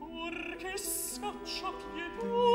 Or che scaccia pietosa